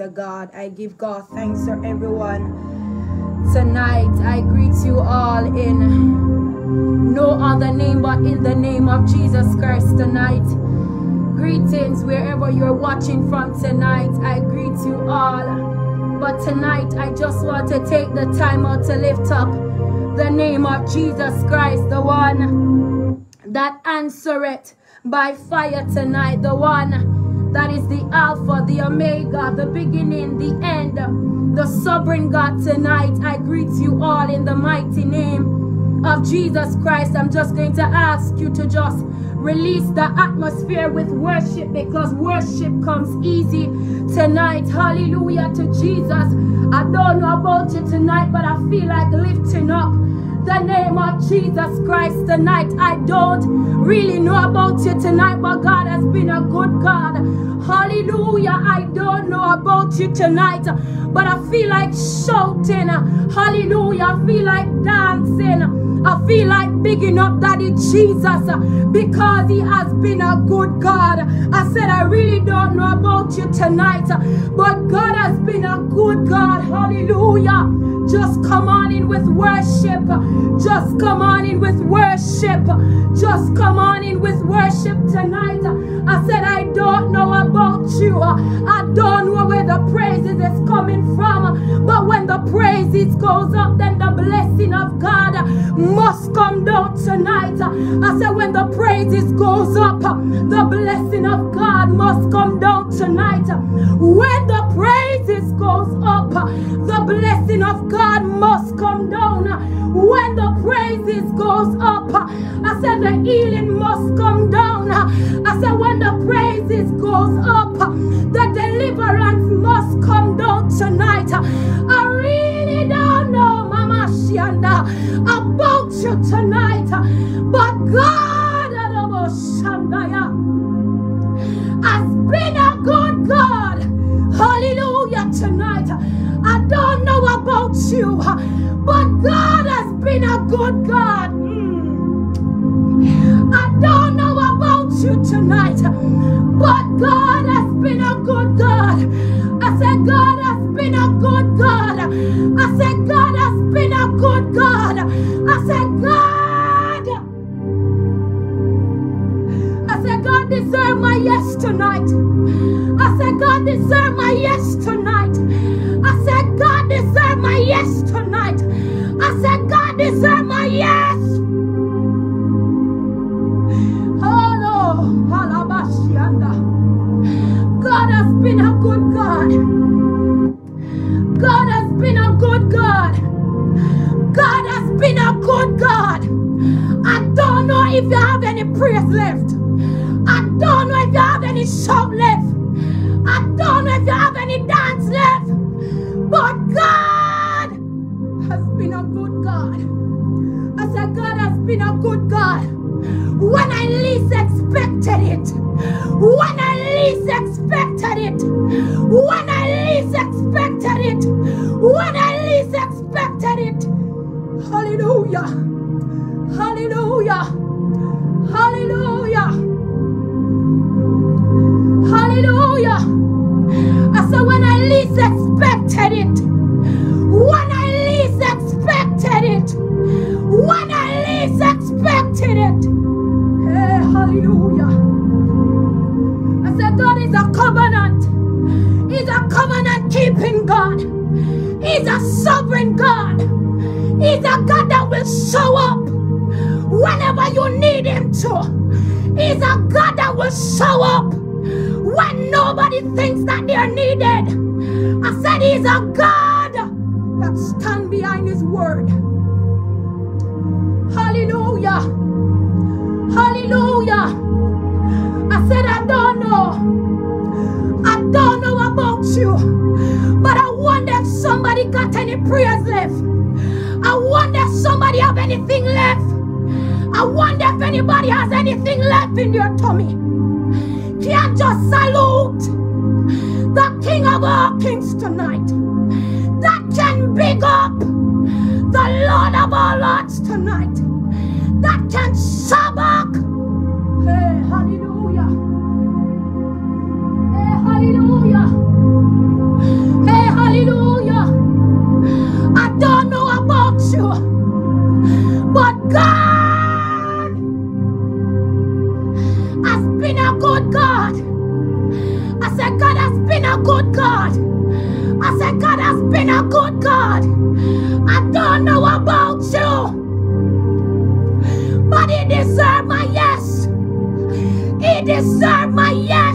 to God. I give God thanks for everyone. Tonight, I greet you all in no other name but in the name of Jesus Christ tonight. Greetings wherever you're watching from tonight. I greet you all. But tonight, I just want to take the time out to lift up the name of Jesus Christ, the one that answereth by fire tonight, the one that is the Alpha, the Omega, the beginning, the end, the sovereign God tonight. I greet you all in the mighty name of Jesus Christ. I'm just going to ask you to just release the atmosphere with worship because worship comes easy tonight. Hallelujah to Jesus. I don't know about you tonight, but I feel like lifting up the name of Jesus Christ tonight. I don't really know about you tonight, but God has been a good God. Hallelujah. I don't know about you tonight, but I feel like shouting. Hallelujah. I feel like dancing. I feel like bigging up Daddy Jesus uh, because He has been a good God. I said, I really don't know about you tonight, uh, but God has been a good God. Hallelujah. Just come on in with worship. Just come on in with worship. Just come on in with worship tonight. I said, I don't know about you. I don't know where the praises is coming from. But when the praises goes up, then the blessing of God must come down tonight. I said, when the praises goes up, the blessing of God must come down tonight. When the praises goes up, the blessing of God must come down. When the praises goes up, I said the healing must come down. I said when the praises goes up, the deliverance must come down tonight. I really don't know, about you tonight, but God, has been a good God. Hallelujah tonight. I don't know about you, but God has been a good God. Mm. I don't know you tonight, but God has been a good God. I said, God has been a good God. I said, God has been a good God. I said, God. I said, God deserve my yes tonight. I said, God deserve my yes tonight. I said, God deserve my yes tonight. I said, God deserve my yes. If you have any praise left. I don't know if you have any shout left. I don't know if you have any dance left. But God has been a good God. I said, God has been a good God. When I least expected it. When I least expected it. When I least expected it. When I least expected it. Hallelujah. Hallelujah. Anything left. I wonder if anybody has anything left in your tummy. Can't just salute the King of all kings tonight. That can big up the Lord of all lords tonight. That can sabak. Hey, hallelujah. Hey, hallelujah. Hey, hallelujah. I don't know about you, but God has been a good God. I said, God has been a good God. I said, God has been a good God. I don't know about you, but He deserves my yes. He deserves my yes.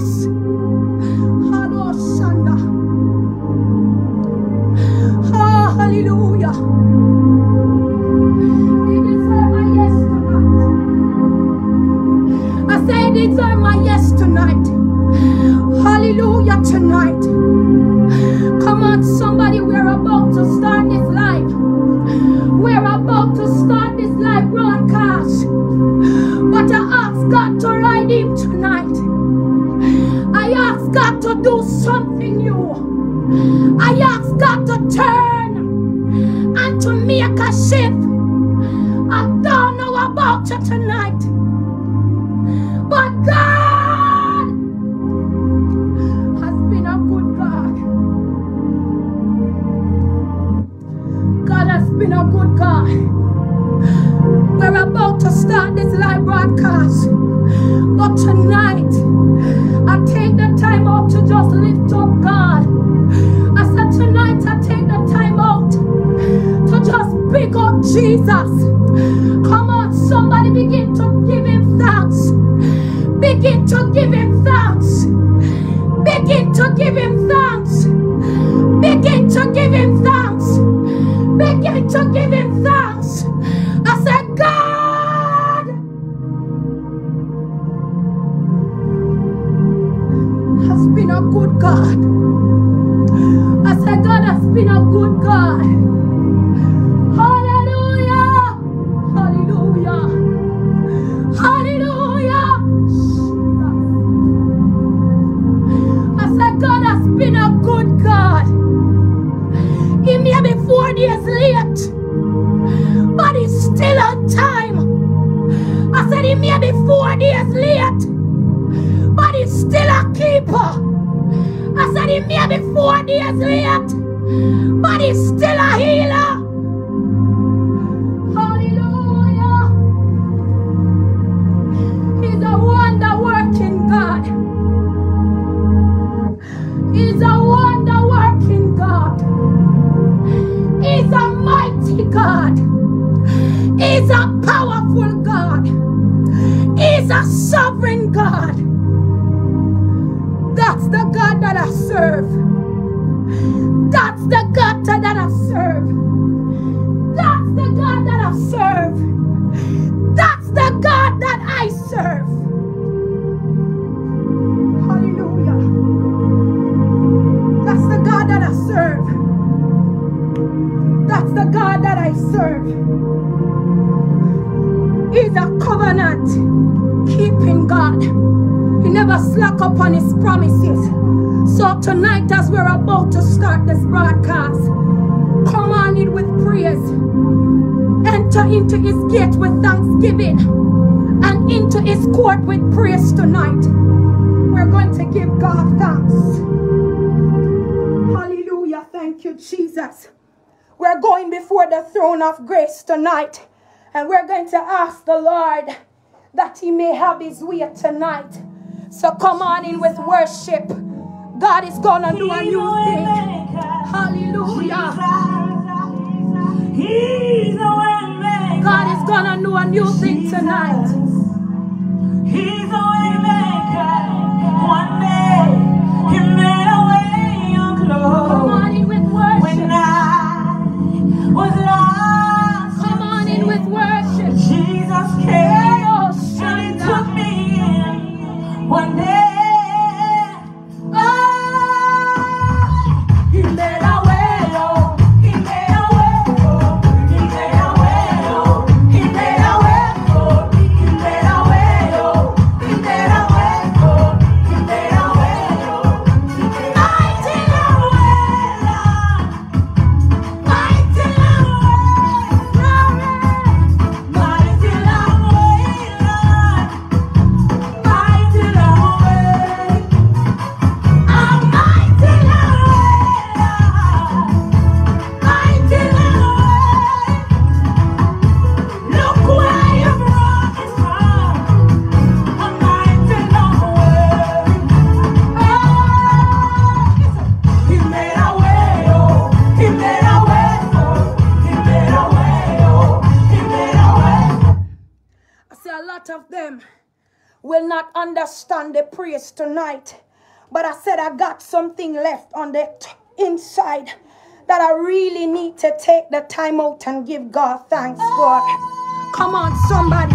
Make a. I don't know about you tonight. But God has been a good God. God has been a good God. We're about to start this live broadcast. But tonight, Jesus. Come on, somebody begin to give him thanks. Begin to give him thanks. Begin to give him back upon his promises. So tonight as we're about to start this broadcast, come on in with prayers. Enter into his gate with thanksgiving and into his court with praise tonight. We're going to give God thanks. Hallelujah. Thank you, Jesus. We're going before the throne of grace tonight. And we're going to ask the Lord that he may have his way tonight. So come on in with worship. God is gonna do a new thing. Hallelujah. God is gonna do a new thing tonight. He's a way maker. One day he made a way on clothes. Come on in with worship. When I was lost, come on in with worship. Jesus came. One day. lot of them will not understand the praise tonight. But I said I got something left on the inside that I really need to take the time out and give God thanks for. Come on, somebody.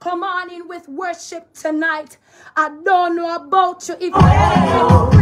Come on in with worship tonight. I don't know about you if you're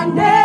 my name.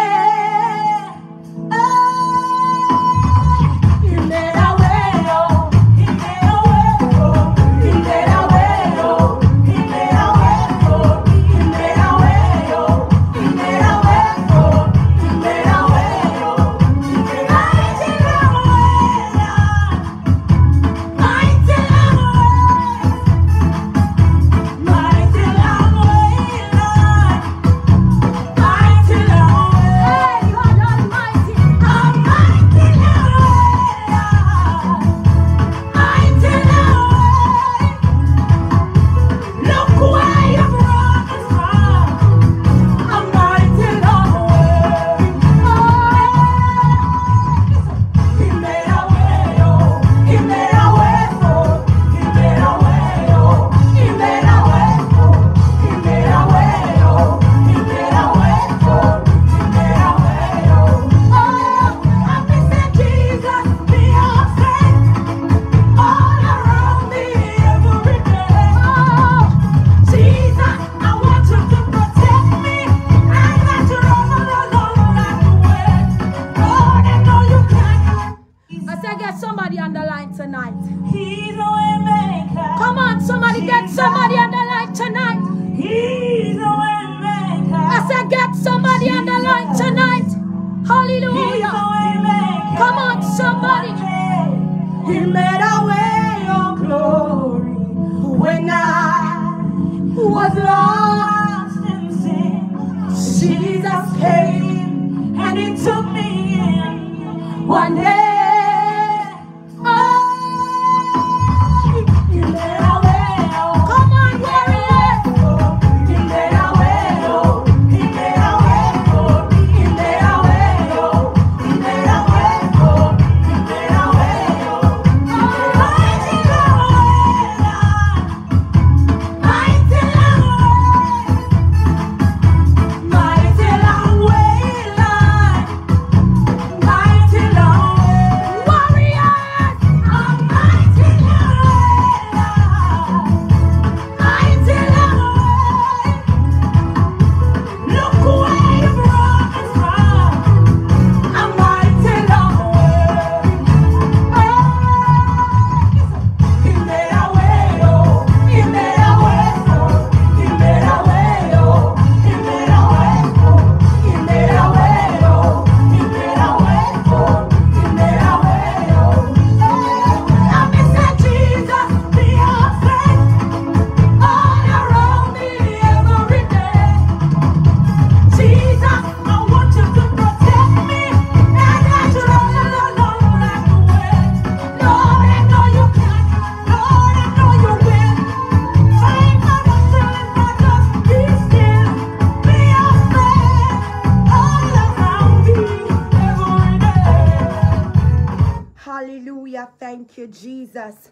You, Jesus.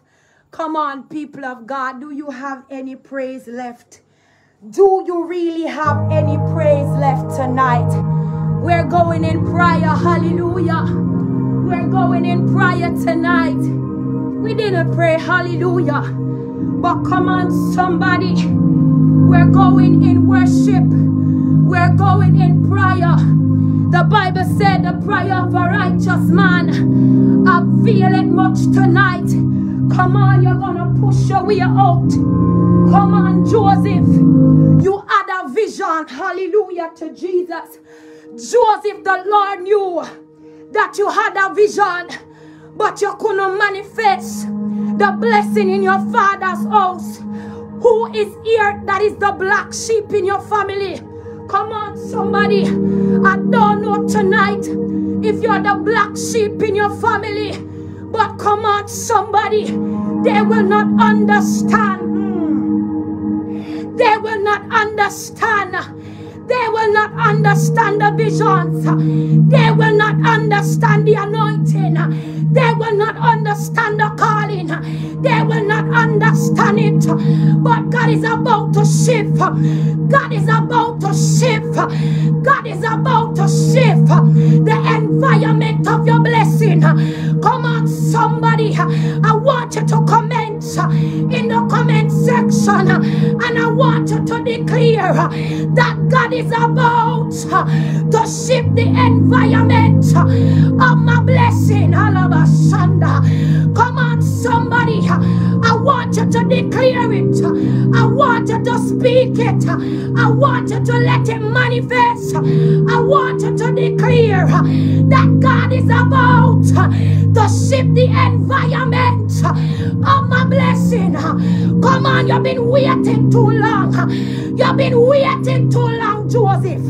Come on, people of God. Do you have any praise left? Do you really have any praise left tonight? We're going in prayer. Hallelujah. We're going in prayer tonight. We didn't pray. Hallelujah. But come on, somebody. We're going in worship. We're going in prayer. The Bible said the prayer of a righteous man Come on, you're gonna push your way out. Come on, Joseph. You had a vision. Hallelujah to Jesus. Joseph, the Lord knew that you had a vision, but you couldn't manifest the blessing in your father's house. Who is here that is the black sheep in your family? Come on, somebody. I don't know tonight if you're the black sheep in your family, but come on, somebody. They will not understand. Mm. They will not understand. They will not understand the visions. They will not understand the anointing. They will not understand the calling. They will not understand it. But God is about to shift. God is about to shift. God is about to shift the environment of your blessing. Come on, somebody. I want you to comment in the comment section and I want you to declare that God is about to shift the environment of my blessing. Come on, somebody. I want you to declare it. I want you to speak it. I want you to let it manifest. I want you to declare that God is about to shift the environment of my blessing. Come on, you've been waiting too long. You've been waiting too long, Joseph.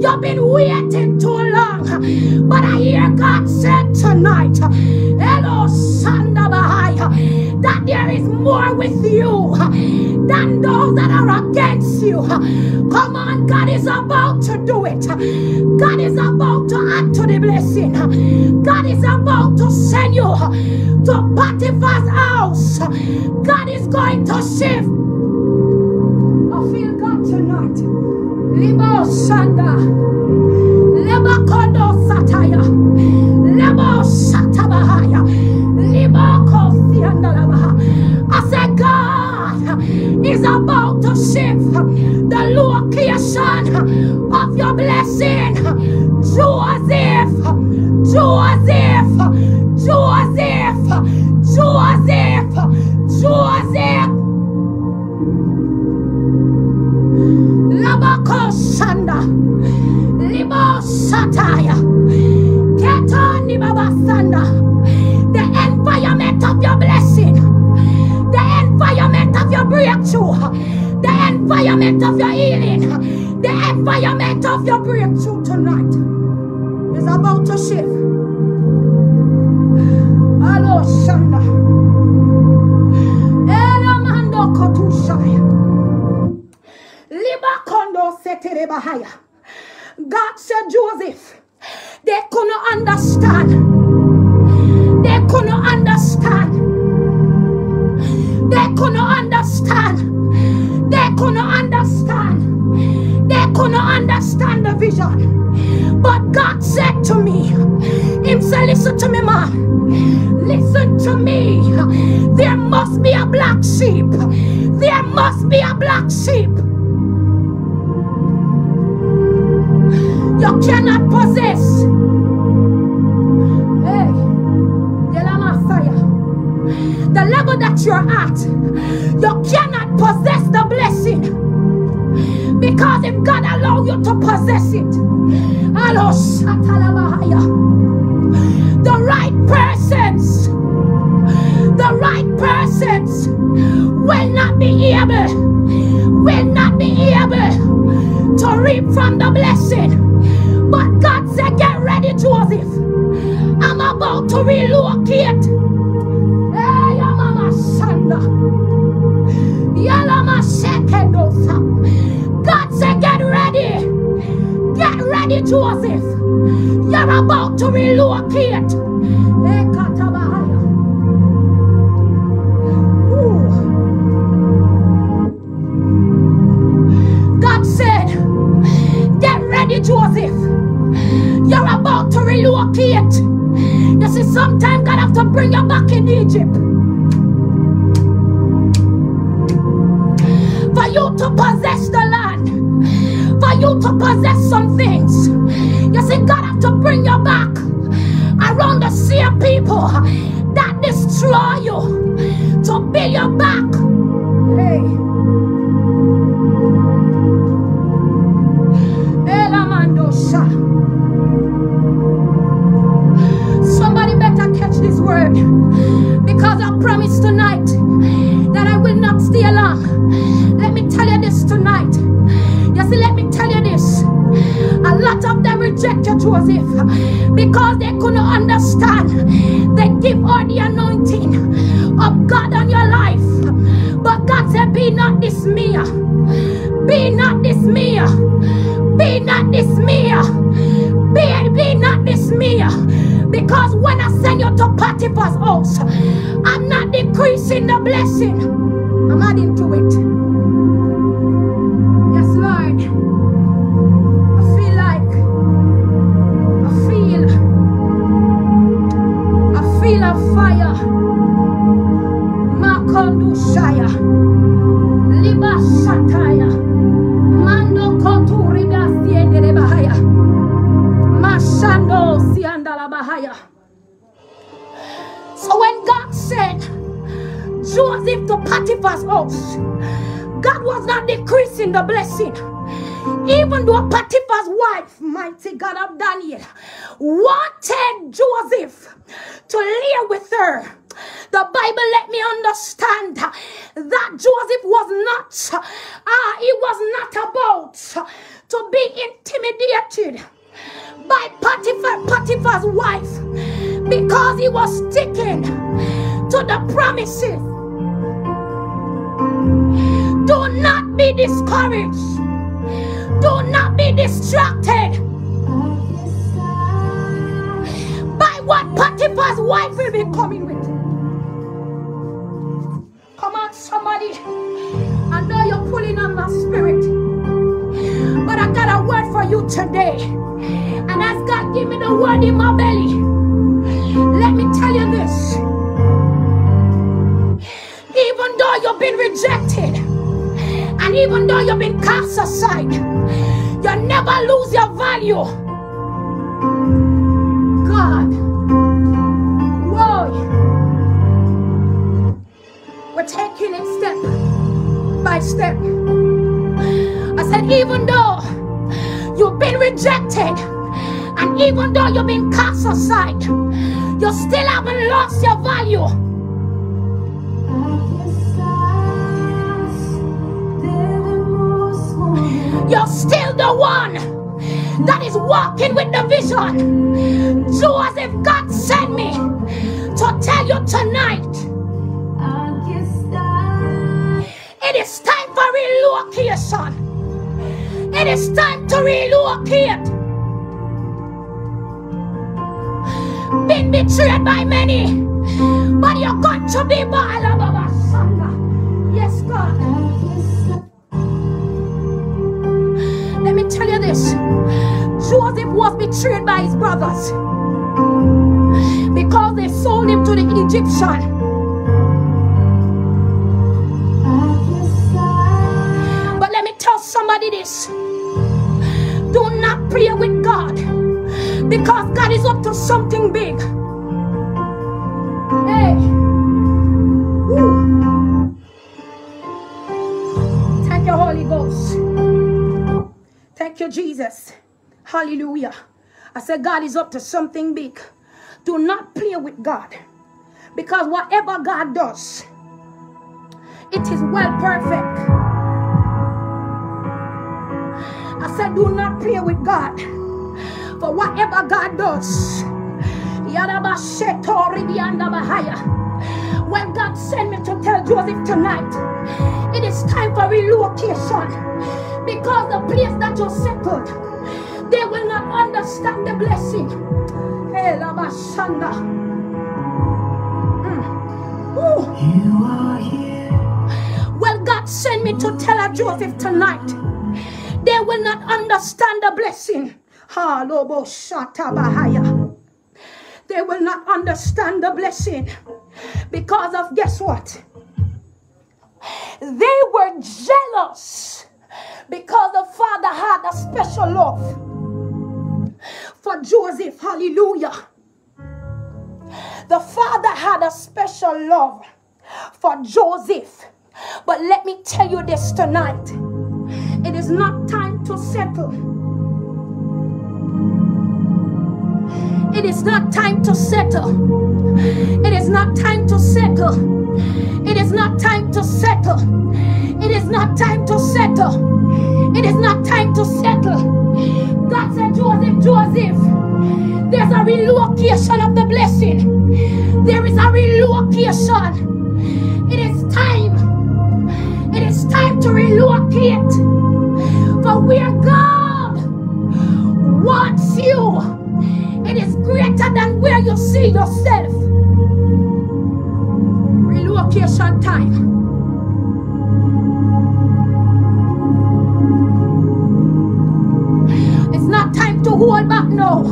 You've been waiting too long. But I hear God said tonight, Hello, Sanda that there is more with you than those that are against you. Come on, God is about to do it. God is about to add to the blessing. God is about to send you to Potiphar's house. God is going to shift. I feel God tonight. Libo Shanda. Leba Kondo Sataya. Lebo Shatabahaya. Libo Kosi Andalabaha. I said, God is about to shift the location of your blessing. Joseph, Joseph, Shanda. Libo Sataya. Ketani Baba Sanda. The environment of your blessing. The environment of your breakthrough. The environment of your healing. The environment of your breakthrough tonight is about to shift. Hello, Shanda. Elamando Kotushaya. God said, Joseph, they couldn't understand. They couldn't understand. They couldn't understand. They couldn't understand. They couldn't understand the vision. But God said to me, Him said, listen to me, man. Listen to me. There must be a black sheep. There must be a black sheep. You cannot possess. Hey. The level that you're at, you cannot possess the blessing. Because if God allow you to possess it, I'm adding to it. Potiphar's house, God was not decreasing the blessing. Even though Potiphar's wife, mighty God of Daniel, wanted Joseph to live with her. The Bible let me understand that Joseph was not, ah, he was not about to be intimidated by Potiphar, Potiphar's wife because he was sticking to the promises. Do not be discouraged. Do not be distracted by what Potiphar's wife will be coming with. Come on, somebody. I know you're pulling on my spirit. But I got a word for you today. And as God give me the word in my belly, let me tell you this. Even though you've been rejected, and even though you've been cast aside, you'll never lose your value. God, whoa, we're taking it step by step. I said, said, even though you've been rejected, and even though you've been cast aside, you still haven't lost your value. You're still the one that is walking with the vision. Do as if God sent me to tell you tonight it is time for relocation. It is time to relocate. Been betrayed by many, but you're going to be Baalababa tell you this Joseph was betrayed by his brothers because they sold him to the Egyptian. But let me tell somebody this do not play with God because God is up to something big. Hey. Thank you, Jesus. Hallelujah. I said, God is up to something big. Do not play with God. Because whatever God does, it is well perfect. I said, do not play with God. For whatever God does, when God sent me to tell Joseph tonight, it is time for relocation. Because the place that you settled, they will not understand the blessing. Hey. Mm. You are here. Well, God sent me to tell Joseph tonight. They will not understand the blessing. Ha, lobo, shata, bahaya. They will not understand the blessing because of guess what? They were jealous because the father had a special love for Joseph. Hallelujah. The father had a special love for Joseph. But let me tell you this tonight it is not time to settle. It is not time to settle. It is not time to settle. It is not time to settle. It is not time to settle. It is not time to settle. God said, Joseph, Joseph, there's a relocation of the blessing. There is a relocation. It is time. It is time to relocate. For where God wants you, it is greater than where you see yourself. Relocation time. It's not time to hold back now.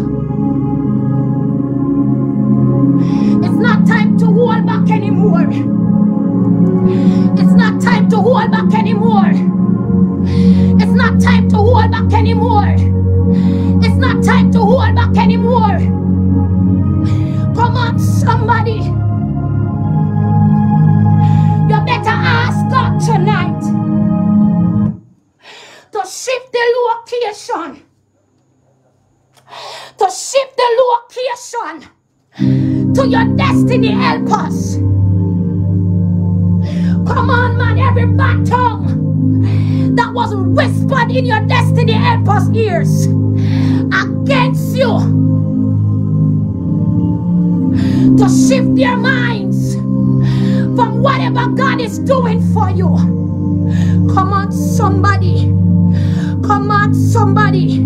It's not time to hold back anymore. It's not time to hold back anymore. It's not time to hold back anymore. It's not time to hold back anymore. Come on, somebody. Better ask God tonight. To shift the location. To shift the location. To your destiny help us. Come on, man, every bad tongue that was whispered in your destiny help us ears. Against you. To shift their minds from whatever God is doing for you. Come on, somebody. Come on, somebody.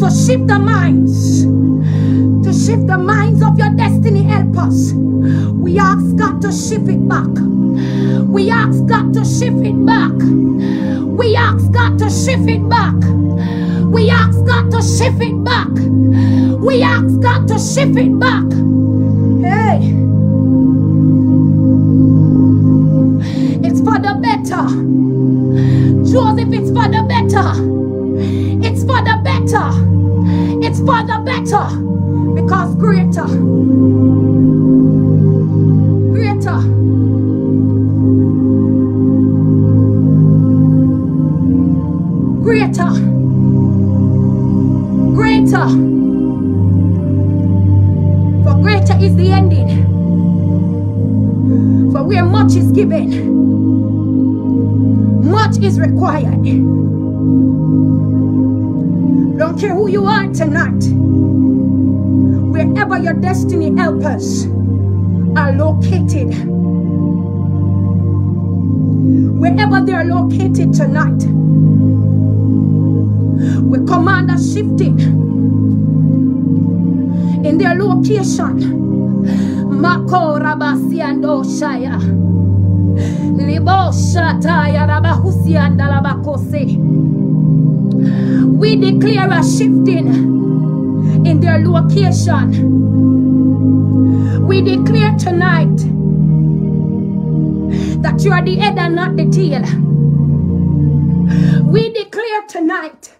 To shift the minds. To shift the minds of your destiny helpers. We ask God to shift it back. We ask God to shift it back. We ask God to shift it back. We ask God to shift it back. We ask God to shift it back. Hey. For the better. It's for the better. It's for the better. Because greater. Greater. greater, greater. For greater is the ending. For where much is given, much is required. Care who you are tonight. Wherever your destiny helpers are located, wherever they are located tonight, we command a shifting in their location. Mako rabasiando shaya. Libo shataya rabahusianda labakose. We declare a shifting in their location. We declare tonight that you are the head and not the tail. We declare tonight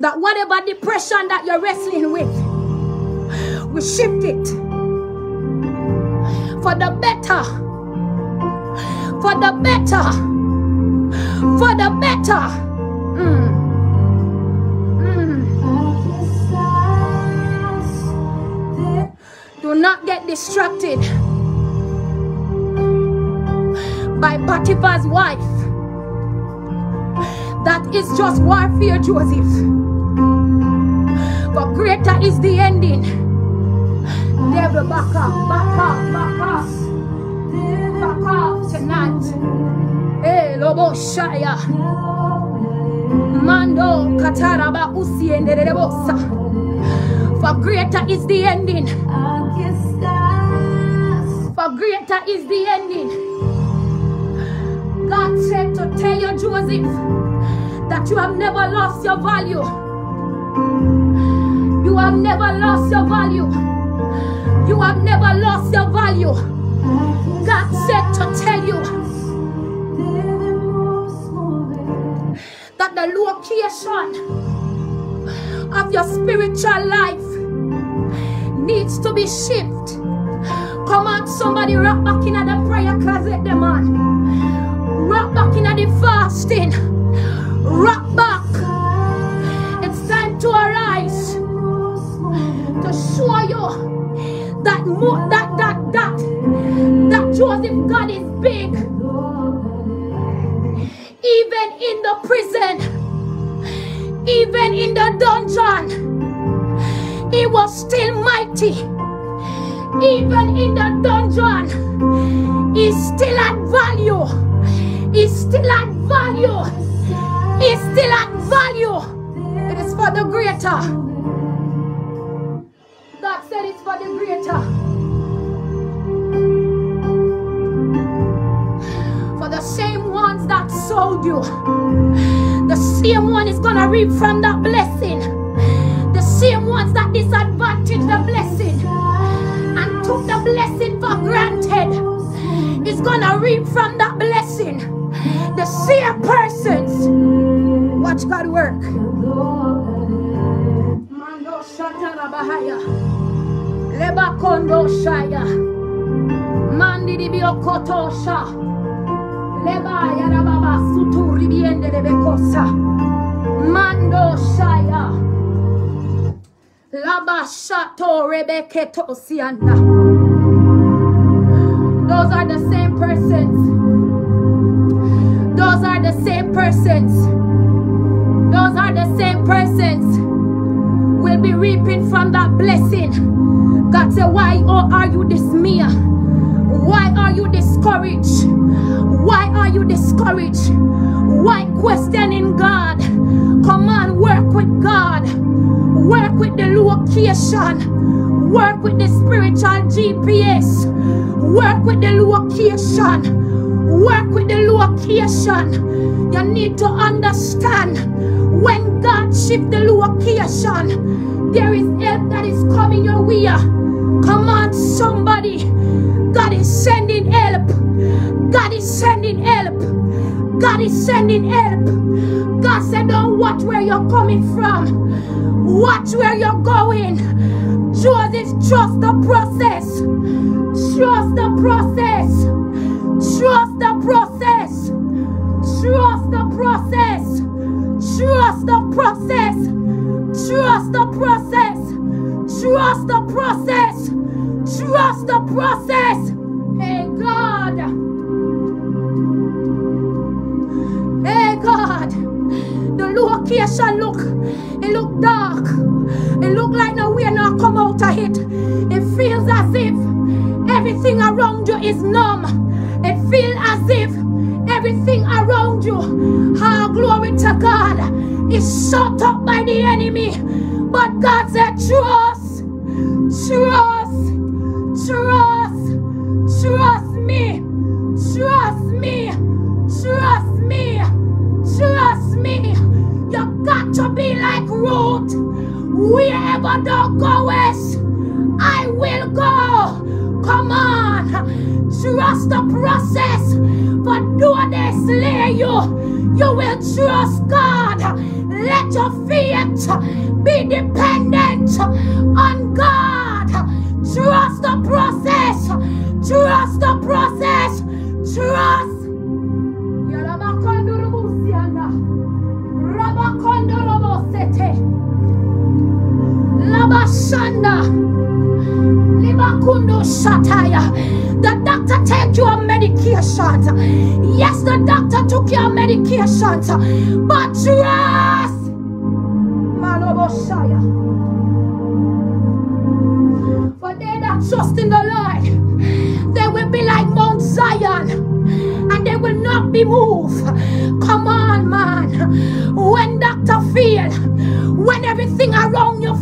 that whatever depression that you're wrestling with, we shift it for the better, for the better, for the better. Mm. Do not get distracted by Potiphar's wife. That is just warfare, Joseph. But greater is the ending. Devil, back off, back off, back off. Back off tonight. Hey, Lobo Shaya. Mando Kataraba Usienderebosa. For greater is the ending. For greater is the ending. God said to tell you, Joseph, that you have never lost your value. You have never lost your value. You have never lost your value. God said to tell you that the location of your spiritual life needs to be shifted. Come on, somebody rock back in at the prayer closet, the man. Rock back in the fasting. Rock back. It's time to arise to show you that more that that that that Joseph God is big. Even in the prison, even in the dungeon, he was still mighty. Even in the dungeon, he still had value. He still had value. He still had value. It is for the greater. God said it's for the greater. For the same ones that sold you, the same one is gonna reap from that blessing. Same ones that disadvantaged the blessing and took the blessing for granted is gonna reap from that blessing. The same persons. Watch God work. Leba kondo shaya. Mandi di. Leba yara baba suturi biende. Mando shaya. Laba shato sianda. Those are the same persons. Those are the same persons. Those are the same persons We'll be reaping from that blessing. God said, Why oh, are you dismayed? Why are you discouraged? Why are you discouraged? Why questioning God? Come on, work with God. Work with the location. Work with the spiritual GPS. Work with the location. Work with the location. You need to understand when God shift the location, there is help that is coming your way. Come on, somebody. God is sending help. God is sending help. God is sending help. God said, Don't watch where you're coming from, watch where you're going. Joseph, trust the process. Trust the process. Trust the process. Trust the process. Trust Trust the process. Trust the process. Trust the process. Trust the process. Is numb. and feel as if everything around you, ah, glory to God, is shut up by the enemy. But God said, trust, trust,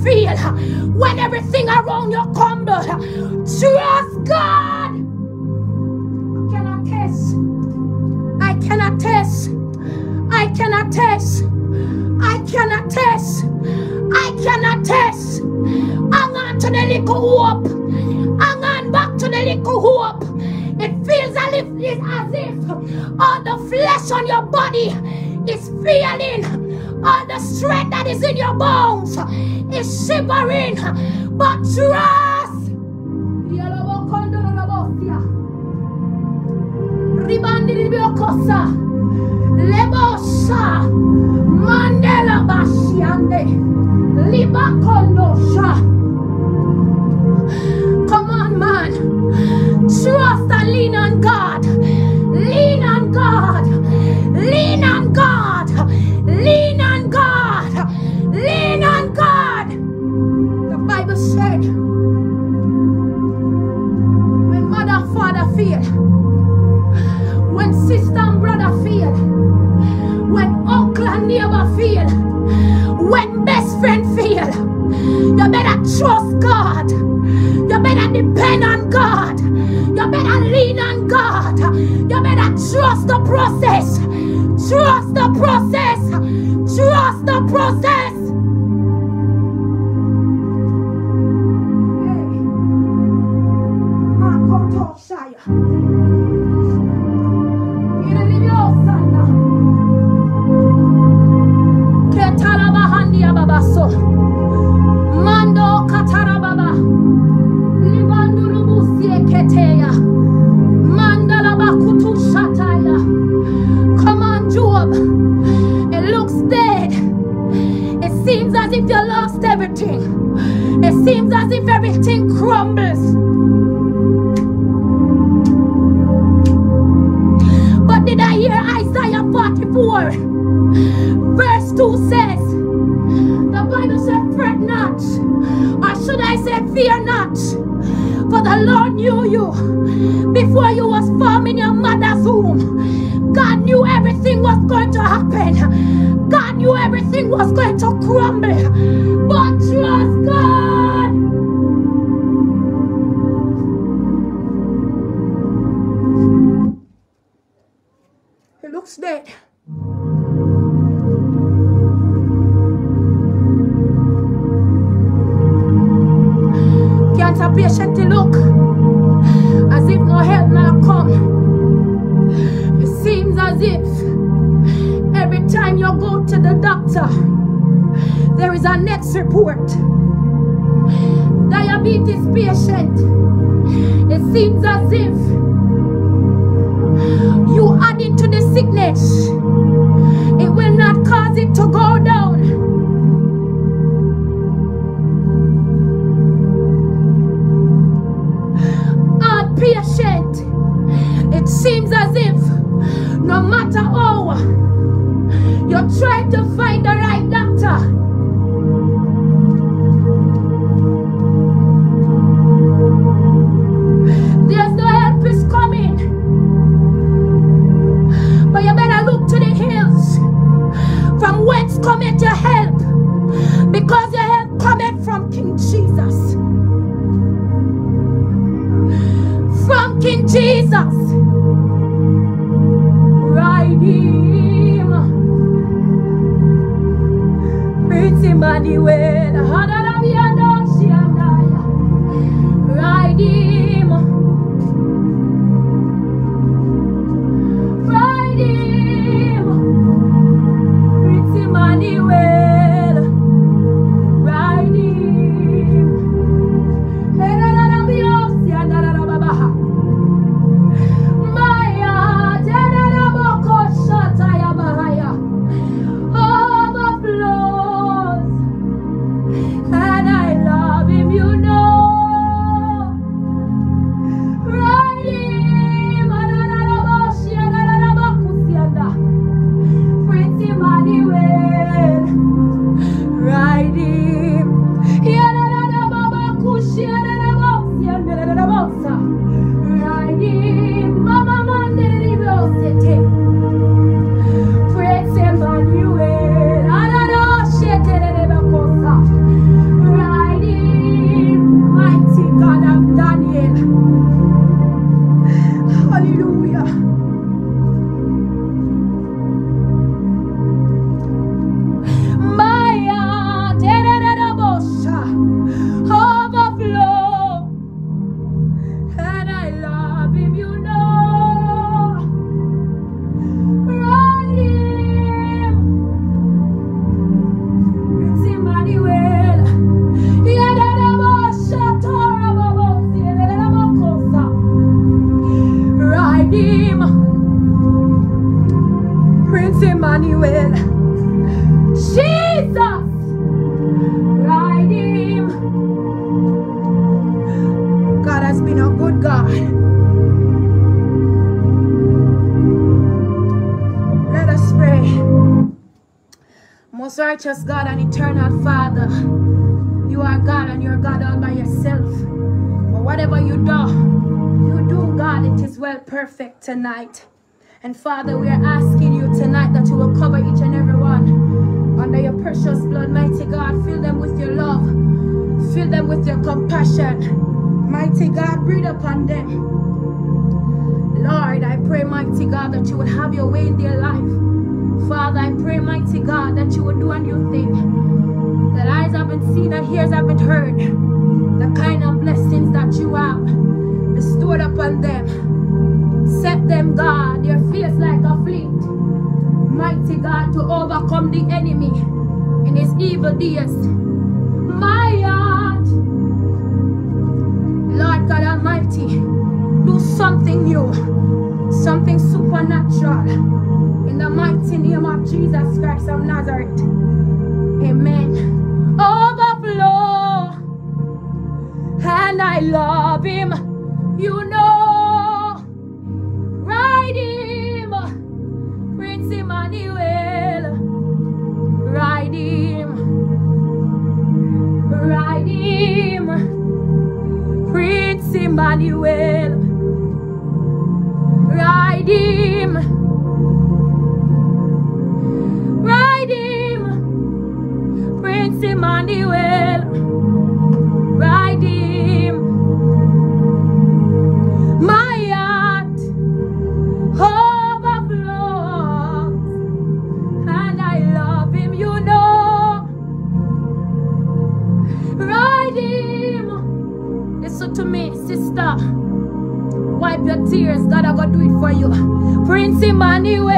feel, when everything around you crumble, trust God. I cannot test. I cannot test. I cannot test. I cannot test. I cannot test. Hang on to the little hope. Hang on back to the little hope. It feels as if, as if all the flesh on your body is feeling. All the strength that is in your bones is shivering. But trust. Lebosha. Mandela. Come on, man. Trust and as if everything crumbles. But did I hear Isaiah 44? Verse 2 says, the Bible said, fret not, or should I say, fear not, for the Lord knew you before you was formed in your mother's womb. God knew everything was going to happen. God knew everything was going to crumble. Jesus. Ride him. Prince Emmanuel. Hadarabiada Ride him. God has been a good God. Let us pray. Most righteous God and eternal Father, you are God and you're God all by yourself. But whatever you do, you do, God, it is well perfect tonight. And Father, we are asking you tonight that you will cover each and under your precious blood, mighty God. Fill them with your love, fill them with your compassion. Mighty God, breathe upon them. Lord, I pray, mighty God, that you would have your way in their life. Father, I pray, mighty God, that you would do a new thing. That eyes haven't seen and ears haven't heard. The kind of blessings that you have bestowed upon them. Set them, God, their face like a fleet. Mighty God, to overcome the enemy in his evil deeds. My heart, Lord God Almighty, do something new, something supernatural. In the mighty name of Jesus Christ of Nazareth. Amen. Overflow. And I love him. You know. Prince Emmanuel. Ride him. Ride him. Prince Emmanuel. Ride him. Ride him. Prince Emmanuel. For you. Prince Emmanuel.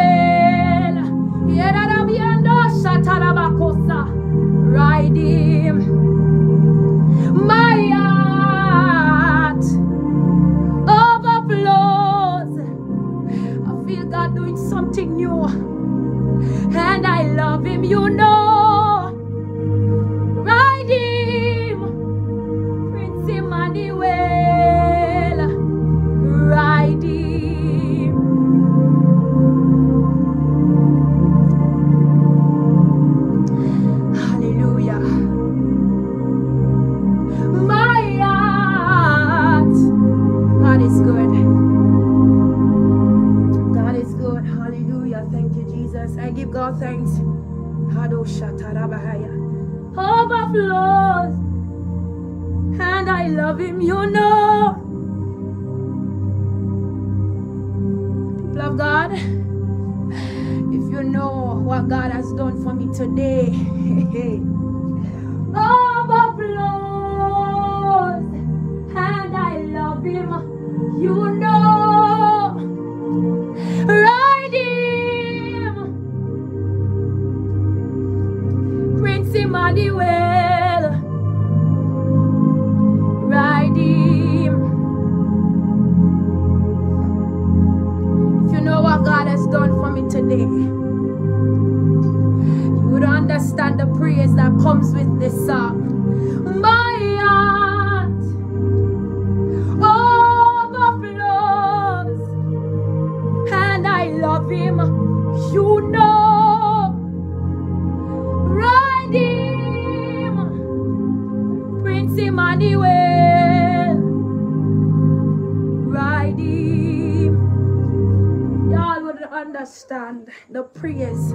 understand the prayers.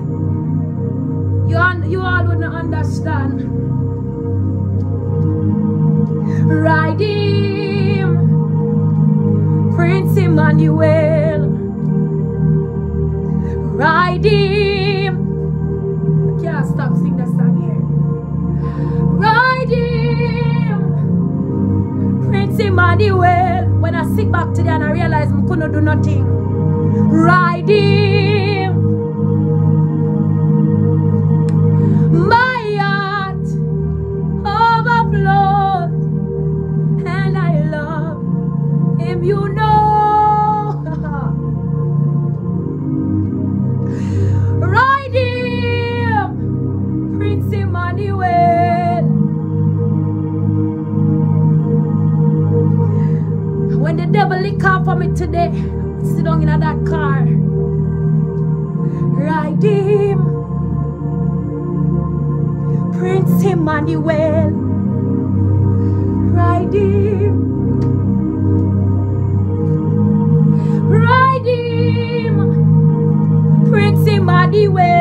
You, un you all wouldn't understand. Riding, Prince Emmanuel. Riding. I can't stop singing that song here. Riding, Prince Emmanuel. When I sit back today and I realize I couldn't do nothing riding it today, I sit down in that car. Ride him. Prince Emmanuel. Ride him. Ride him. Prince Emmanuel.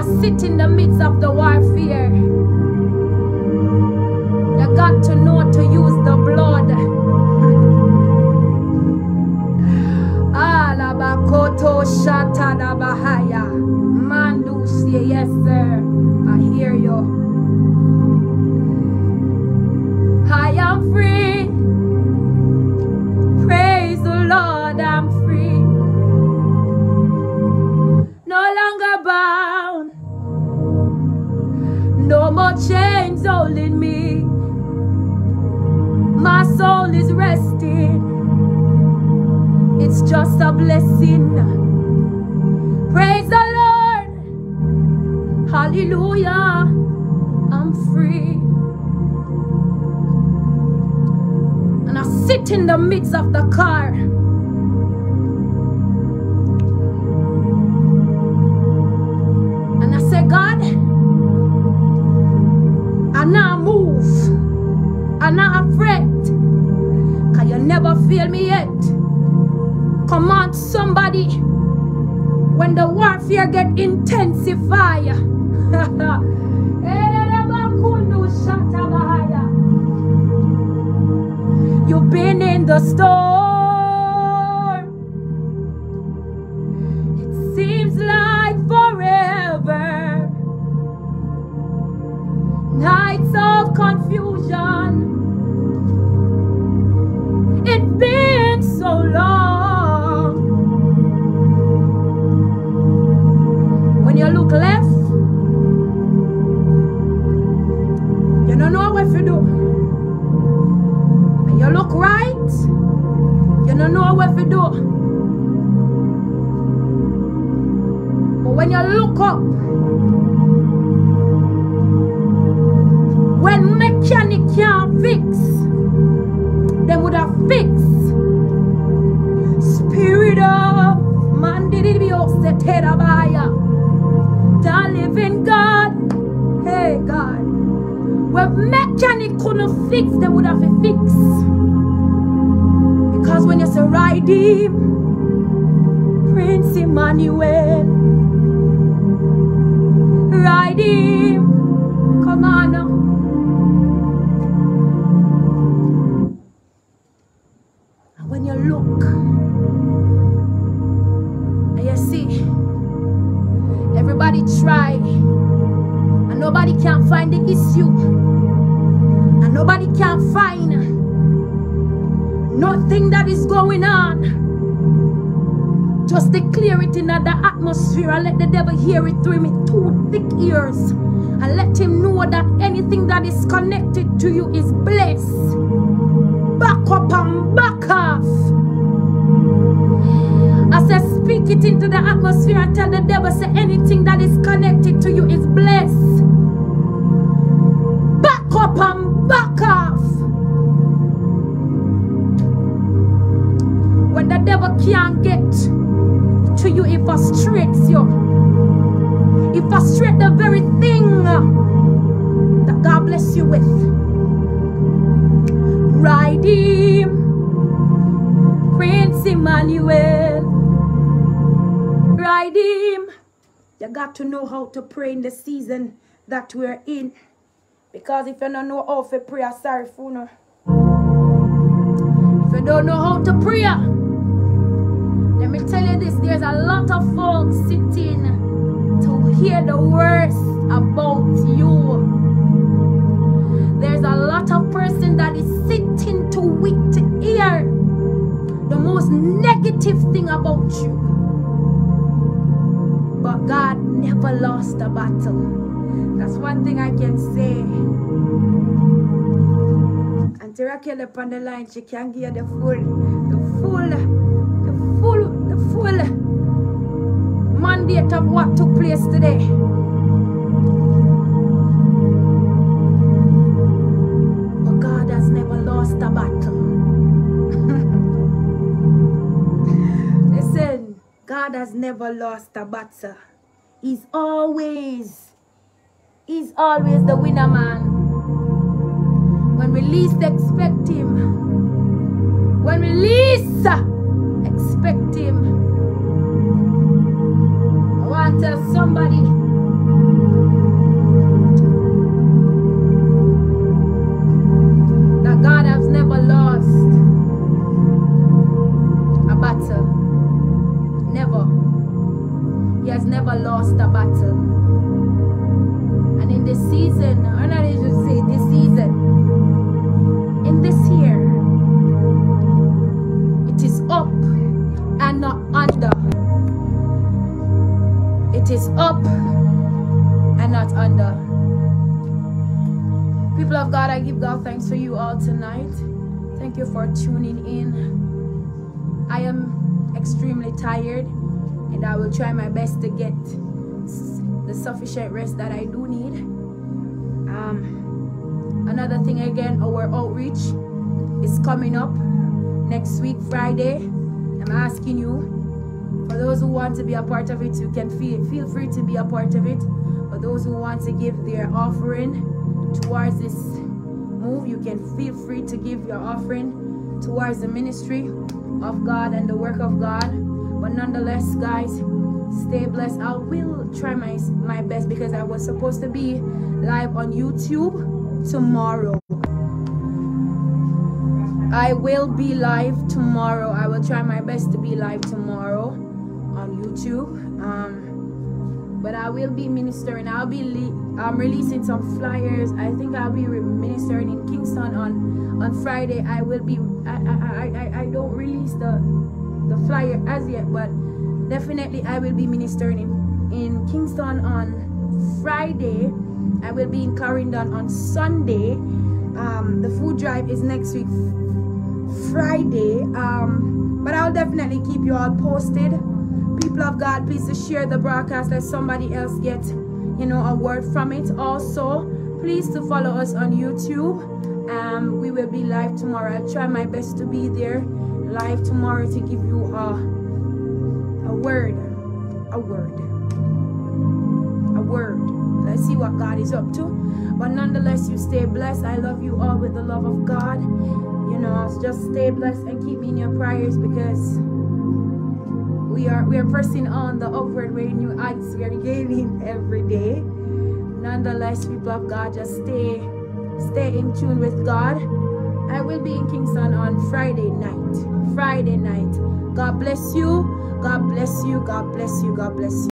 I sit in the midst of the warfare, you got to know to use the blood. Alabakoto shatada bahaya. Mandusi, yes, sir. I hear you. I am free. Chains holding me. My soul is resting. It's just a blessing. Praise the Lord. Hallelujah. I'm free. And I sit in the midst of the car. You fail me yet. Come on, somebody. When the warfare get intensify. You've been in the storm. It seems like forever. Nights of confusion. When you look up, when mechanic can't fix, they would have fixed. Spirit of Mandidibiosetatabaya. The living God. Hey God. Where mechanic couldn't fix, they would have a fix. Because when you say ride him, Prince Emmanuel. Him. Come on. And when you look and you see everybody try and nobody can find the issue just declare it in the atmosphere and let the devil hear it through me two thick ears and let him know that anything that is connected to you is blessed back up and back off. I said, speak it into the atmosphere and tell the devil, say anything that is connected to you is blessed. Back up and back off. When the devil can't get you, it frustrates you. It frustrates the very thing that God bless you with. Him, Prince Emmanuel. Him. You got to know how to pray in the season that we're in. Because if you don't know how to pray, sorry for no. If you don't know how to pray, me tell you this there's a lot of folks sitting to hear the worst about you. There's a lot of person that is sitting to wait to hear the most negative thing about you. But God never lost a battle. That's one thing I can say. Raquel up on the line, she can give the full, the full, the full, full mandate of what took place today. But God has never lost a battle. Listen, God has never lost a battle. He's always He's always the winner, man. When we least expect him, when we least expect him, tell somebody. that God has never lost a battle. Never. He has never lost a battle. And in this season, or not even say this season, in this year, it is up and not under. Is up and not under. People of God, I give God thanks for you all tonight. Thank you for tuning in. I am extremely tired and I will try my best to get the sufficient rest that I do need. Um, another thing again, our outreach is coming up next week, Friday. I'm asking you, for those who want to be a part of it, you can feel, feel free to be a part of it. For those who want to give their offering, towards this move, you can feel free to give your offering towards the ministry of God and the work of God. But nonetheless, guys, stay blessed. I will try my my best because I was supposed to be live on YouTube tomorrow. I will be live tomorrow. I will try my best to be live tomorrow YouTube. Um, but I will be ministering. I'll be I'm releasing some flyers. I think I'll be ministering in Kingston on on Friday. I will be. I I I, I don't release the the flyer as yet, but definitely I will be ministering in in Kingston on Friday. I will be in Clarendon on Sunday. Um, the food drive is next week Friday. Um, but I'll definitely keep you all posted. People of God, please to share the broadcast. Let somebody else get you know a word from it. Also please to follow us on youtube. Um we will be live tomorrow. I'll try my best to be there live tomorrow to give you a a word a word a word. Let's see what god is up to. But nonetheless you stay blessed. I love you all with the love of god. You know just stay blessed and keep me in your prayers because we are we are pressing on the upward way new heights we are gaining every day. Nonetheless people of god just stay stay in tune with god. I will be in kingston on friday night. Friday night. God bless you. God bless you. God bless you. God bless you